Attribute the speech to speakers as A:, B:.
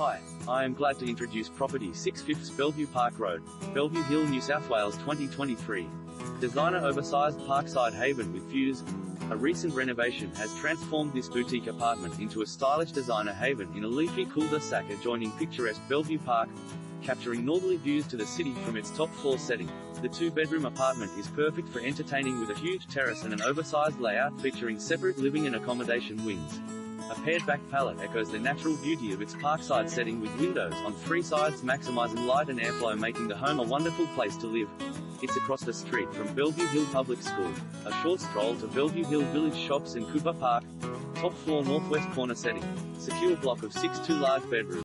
A: Hi, I am glad to introduce property 6 Fifths Bellevue Park Road, Bellevue Hill, New South Wales 2023. Designer oversized parkside haven with views. A recent renovation has transformed this boutique apartment into a stylish designer haven in a leafy cul-de-sac adjoining picturesque Bellevue Park, capturing northerly views to the city from its top floor setting. The two-bedroom apartment is perfect for entertaining with a huge terrace and an oversized layout featuring separate living and accommodation wings. A pared back palette echoes the natural beauty of its parkside setting with windows on three sides maximizing light and airflow making the home a wonderful place to live. It's across the street from Bellevue Hill Public School, a short stroll to Bellevue Hill Village Shops and Cooper Park. Top floor northwest corner setting. Secure block of six two large bedrooms.